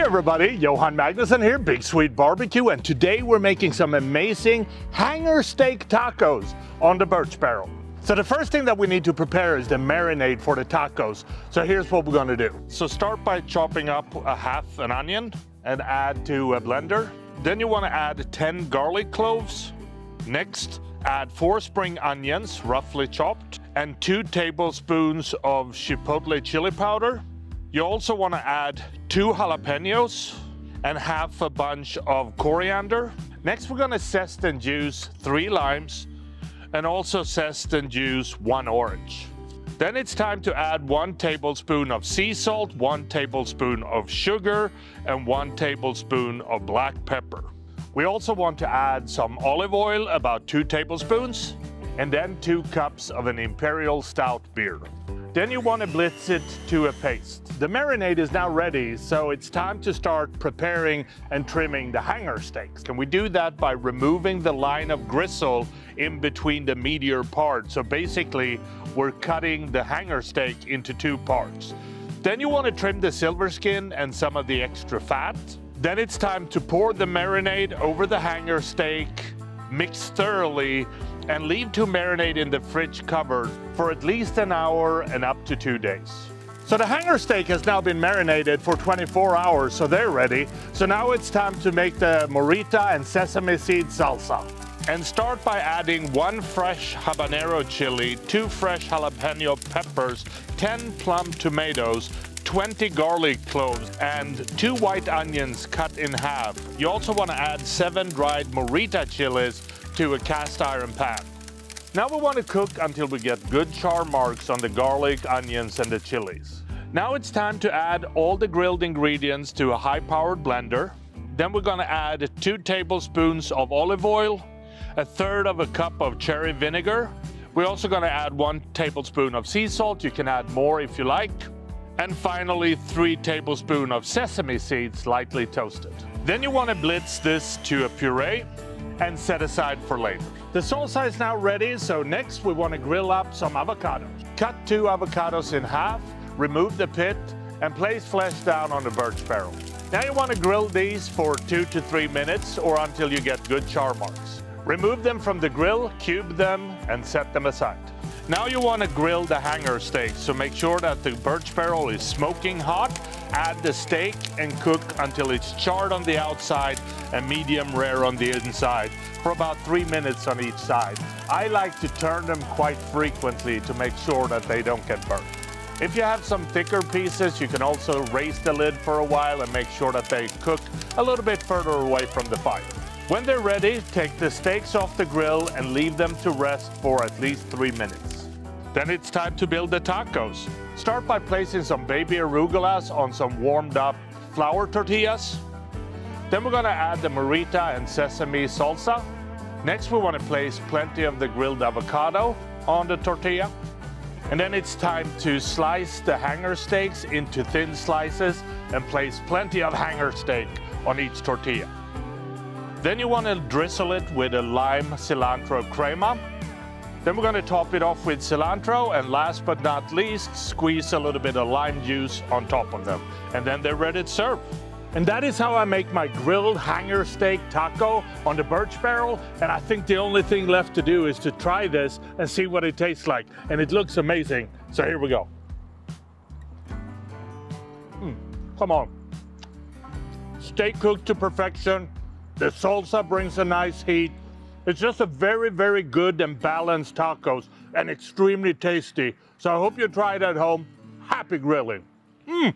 Hey everybody, Johan Magnusson here, Big Swede Barbecue, and today we're making some amazing hanger steak tacos on the Burch Barrel. So the first thing that we need to prepare is the marinade for the tacos. So here's what we're gonna do. So start by chopping up a half an onion and add to a blender. Then you wanna add 10 garlic cloves. Next, add four spring onions, roughly chopped, and two tablespoons of chipotle chili powder. You also want to add two jalapenos and half a bunch of coriander. Next, we're going to zest and juice three limes and also zest and juice one orange. Then it's time to add one tablespoon of sea salt, one tablespoon of sugar, and one tablespoon of black pepper. We also want to add some olive oil, about two tablespoons, and then two cups of an imperial stout beer. Then you want to blitz it to a paste. The marinade is now ready, so it's time to start preparing and trimming the hanger steaks. And we do that by removing the line of gristle in between the meatier parts. So basically, we're cutting the hanger steak into two parts. Then you want to trim the silver skin and some of the extra fat. Then it's time to pour the marinade over the hanger steak, mix thoroughly, and leave to marinate in the fridge cupboard for at least an hour and up to two days. So the hanger steak has now been marinated for 24 hours, so they're ready. So now it's time to make the morita and sesame seed salsa. And start by adding one fresh habanero chili, two fresh jalapeno peppers, 10 plum tomatoes, 20 garlic cloves, and two white onions cut in half. You also want to add seven dried morita chilies to a cast iron pan. Now we want to cook until we get good char marks on the garlic, onions and the chilies. Now it's time to add all the grilled ingredients to a high-powered blender. Then we're going to add two tablespoons of olive oil, a third of a cup of cherry vinegar. We're also going to add one tablespoon of sea salt. You can add more if you like. And finally, three tablespoons of sesame seeds lightly toasted. Then you want to blitz this to a puree and set aside for later. The salsa is now ready, so next we want to grill up some avocados. Cut two avocados in half, remove the pit, and place flesh down on the Burch Barrel. Now you want to grill these for two to three minutes or until you get good char marks. Remove them from the grill, cube them, and set them aside. Now you want to grill the hanger steak, so make sure that the Burch Barrel is smoking hot. Add the steak and cook until it's charred on the outside and medium rare on the inside for about three minutes on each side. I like to turn them quite frequently to make sure that they don't get burnt. If you have some thicker pieces, you can also raise the lid for a while and make sure that they cook a little bit further away from the fire. When they're ready, take the steaks off the grill and leave them to rest for at least three minutes. Then it's time to build the tacos. Start by placing some baby arugulas on some warmed up flour tortillas. Then we're gonna add the morita and sesame salsa. Next we wanna place plenty of the grilled avocado on the tortilla. And then it's time to slice the hanger steaks into thin slices and place plenty of hanger steak on each tortilla. Then you want to drizzle it with a lime cilantro crema then we're going to top it off with cilantro and last but not least, squeeze a little bit of lime juice on top of them. And then they're ready to serve. And that is how I make my grilled hanger steak taco on the Burch Barrel. And I think the only thing left to do is to try this and see what it tastes like. And it looks amazing. So here we go. Mm, come on. Steak cooked to perfection. The salsa brings a nice heat. It's just a very, very good and balanced tacos and extremely tasty. So I hope you try it at home. Happy grilling. Mmm.